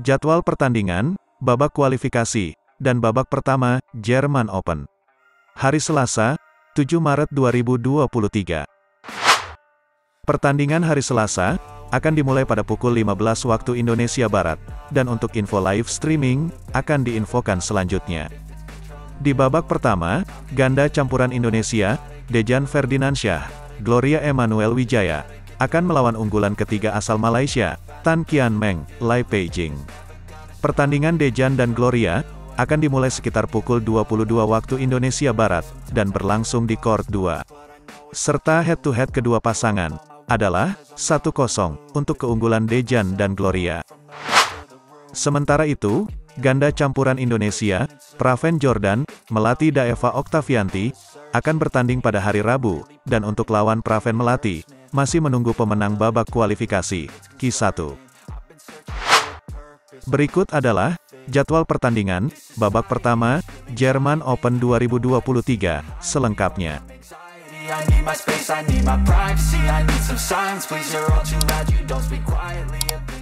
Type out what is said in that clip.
Jadwal pertandingan, babak kualifikasi, dan babak pertama, Jerman Open. Hari Selasa, 7 Maret 2023. Pertandingan hari Selasa, akan dimulai pada pukul 15 waktu Indonesia Barat, dan untuk info live streaming, akan diinfokan selanjutnya. Di babak pertama, ganda campuran Indonesia, Dejan Ferdinansyah, Gloria Emmanuel Wijaya, akan melawan unggulan ketiga asal Malaysia, Tan Kian Meng, Lai Peijing. Pertandingan Dejan dan Gloria, akan dimulai sekitar pukul 22 waktu Indonesia Barat, dan berlangsung di court 2. Serta head-to-head -head kedua pasangan, adalah 1-0 untuk keunggulan Dejan dan Gloria. Sementara itu, ganda campuran Indonesia, Praven Jordan, Melati Daeva Oktavianti, akan bertanding pada hari Rabu, dan untuk lawan Praven Melati, masih menunggu pemenang babak kualifikasi, Q1. Berikut adalah, jadwal pertandingan, babak pertama, Jerman Open 2023, selengkapnya. Space, privacy I please, you're all too loud you